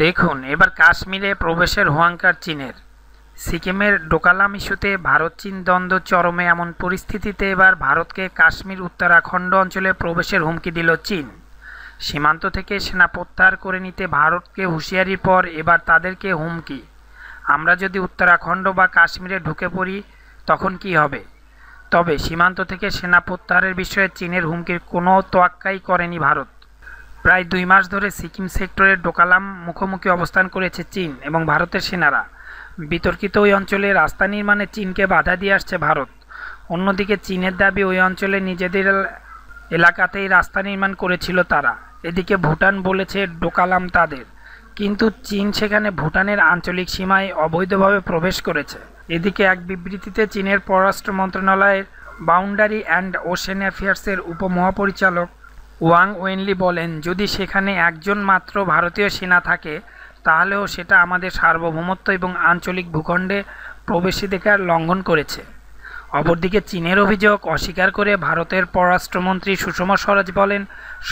দেখুন, এবার কাশ্মীরে প্রবেশের হুয়াঙ্কার চীনের। সিকিমের ডোকালাম ইস্যুতে ভারত চীন দ্বন্দ্ব চরমে এমন পরিস্থিতিতে এবার ভারতকে কাশ্মীর উত্তরাখণ্ড অঞ্চলে প্রবেশের হুমকি দিল চীন। সীমান্ত থেকে সেনা প্রত্যাহার করে নিতে ভারতকে হুঁশিয়ারির পর এবার তাদেরকে হুমকি। আমরা যদি উত্তরাখণ্ড বা কাশ্মীরে ঢুকে পড়ি তখন কি হবে? তবে সীমান্ত থেকে সেনা প্রত্যাহারের বিষয়ে চীনের হুমকির কোনো তোয়াক্কাই করেনি ভারত। প্রায় দুই মাস ধরে সিকিম সেক্টরের ডোকালাম মুখোমুখি অবস্থান করেছে চীন এবং ভারতের সেনারা। বিতর্কিত ওই অঞ্চলে রাস্তা নির্মাণে চীনকে বাধা দিয়ে আসছে ভারত। অন্যদিকে চীনের দাবি ওই অঞ্চলে নিজেদের এলাকাতেই রাস্তা নির্মাণ করেছিল তারা। এদিকে ভুটান বলেছে, ডোকালাম তাদের। কিন্তু চীন সেখানে ভুটানের আঞ্চলিক সীমায় অবৈধভাবে প্রবেশ করেছে। এদিকে এক বিবৃতিতে চীনের পররাষ্ট্র মন্ত্রণালয়ের বাউন্ডারি অ্যান্ড ওশেন অ্যাফেয়ার্সের উপমহাপরিচালক ওয়াং ওয়েনলি বলেন, যদি সেখানে একজন মাত্র ভারতীয় সেনা থাকে, তাহলেও সেটা আমাদের সার্বভৌমত্ব এবং আঞ্চলিক ভূখণ্ডে প্রবেশাধিকার লঙ্ঘন করেছে। অপরদিকে চীনের অভিযোগ অস্বীকার করে ভারতের পররাষ্ট্রমন্ত্রী সুষমা স্বরাজ বলেন,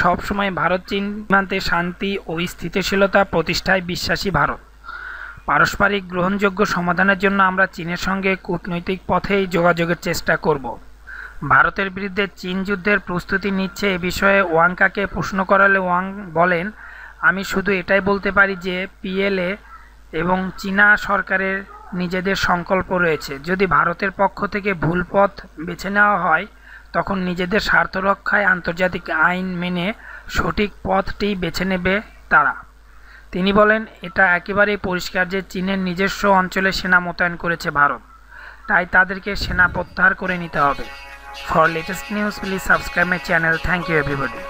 সবসময় ভারত চীন সীমান্তে শান্তি ও স্থিতিশীলতা প্রতিষ্ঠায় বিশ্বাসী ভারত। পারস্পরিক গ্রহণযোগ্য সমাধানের জন্য আমরা চীনের সঙ্গে কূটনৈতিক পথেই যোগাযোগের চেষ্টা করব। ভারতের বিরুদ্ধে চীন যুদ্ধের প্রস্তুতি নিচ্ছে এ বিষয়ে ওয়াংকাকে প্রশ্ন করালে ওয়াং বলেন, আমি শুধু এটাই বলতে পারি যে পিএলএ এবং চীনা সরকারের নিজেদের সংকল্প রয়েছে। যদি ভারতের পক্ষ থেকে ভুল পথ বেছে নেওয়া হয়, তখন নিজেদের স্বার্থ রক্ষায় আন্তর্জাতিক আইন মেনে সঠিক পথটি বেছে নেবে তারা। তিনি বলেন, এটা একেবারেই পরিষ্কার যে চীনের নিজস্ব অঞ্চলে সেনা মোতায়েন করেছে ভারত। তাই তাদেরকে সেনা প্রত্যাহার করে নিতে হবে। For latest news please subscribe my channel thank you everybody